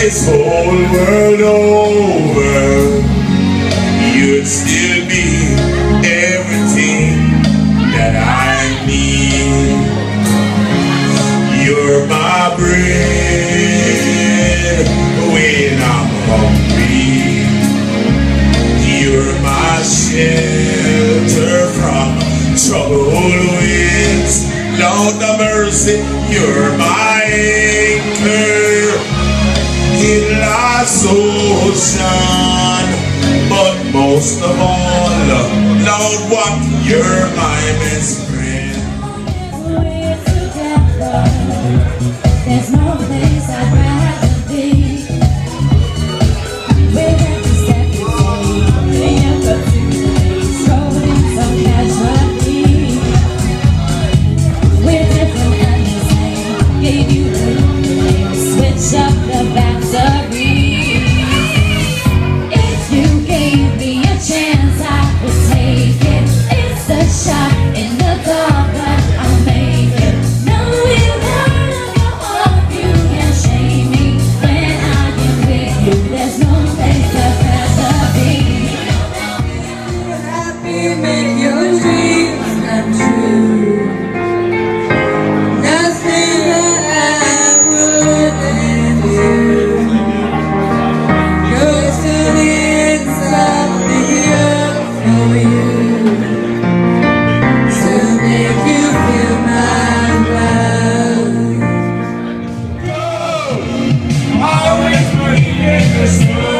this whole world over, you'd still be everything that I need. You're my bread when I'm hungry. You're my shelter from troubled winds. Lord of mercy, you're my most of all, Lord, what you're my best friend. We're together. There's no place I'd rather be. We're so casually. We're different and the same. Gave you a name, switch up the Porque questão